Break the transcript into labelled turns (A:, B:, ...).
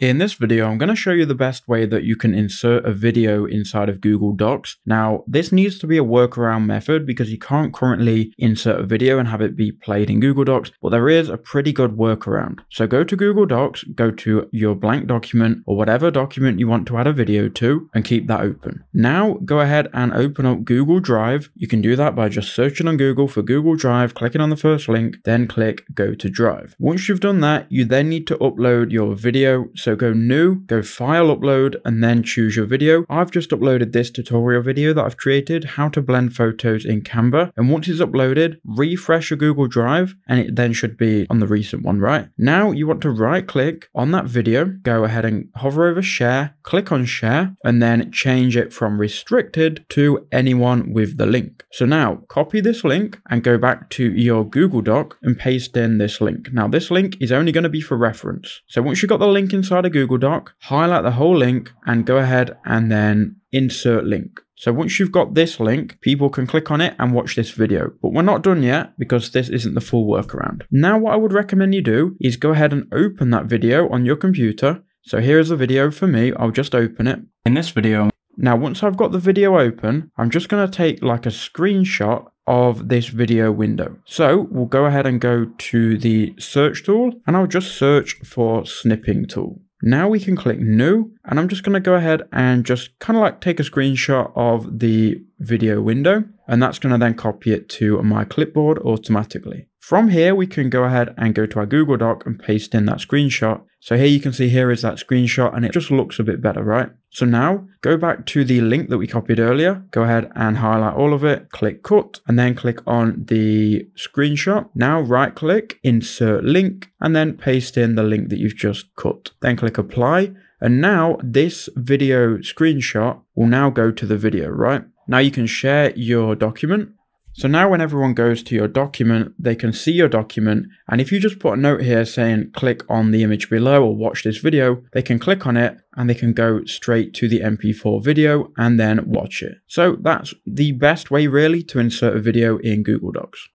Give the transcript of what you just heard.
A: In this video, I'm going to show you the best way that you can insert a video inside of Google Docs. Now, this needs to be a workaround method because you can't currently insert a video and have it be played in Google Docs, but there is a pretty good workaround. So go to Google Docs, go to your blank document or whatever document you want to add a video to and keep that open. Now, go ahead and open up Google Drive. You can do that by just searching on Google for Google Drive, clicking on the first link, then click Go to Drive. Once you've done that, you then need to upload your video so go new, go file upload, and then choose your video. I've just uploaded this tutorial video that I've created, how to blend photos in Canva. And once it's uploaded, refresh your Google Drive, and it then should be on the recent one, right? Now you want to right click on that video, go ahead and hover over share, click on share, and then change it from restricted to anyone with the link. So now copy this link and go back to your Google Doc and paste in this link. Now this link is only going to be for reference. So once you've got the link inside inside a Google Doc, highlight the whole link and go ahead and then insert link. So once you've got this link, people can click on it and watch this video. But we're not done yet because this isn't the full workaround. Now what I would recommend you do is go ahead and open that video on your computer. So here's a video for me. I'll just open it. In this video, now once I've got the video open, I'm just going to take like a screenshot of this video window. So we'll go ahead and go to the search tool and I'll just search for snipping tool. Now we can click new and I'm just going to go ahead and just kind of like take a screenshot of the video window and that's going to then copy it to my clipboard automatically. From here, we can go ahead and go to our Google Doc and paste in that screenshot. So here you can see here is that screenshot and it just looks a bit better, right? So now go back to the link that we copied earlier, go ahead and highlight all of it, click cut, and then click on the screenshot. Now right click, insert link, and then paste in the link that you've just cut. Then click apply. And now this video screenshot will now go to the video, right? Now you can share your document so now when everyone goes to your document, they can see your document. And if you just put a note here saying click on the image below or watch this video, they can click on it and they can go straight to the MP4 video and then watch it. So that's the best way really to insert a video in Google Docs.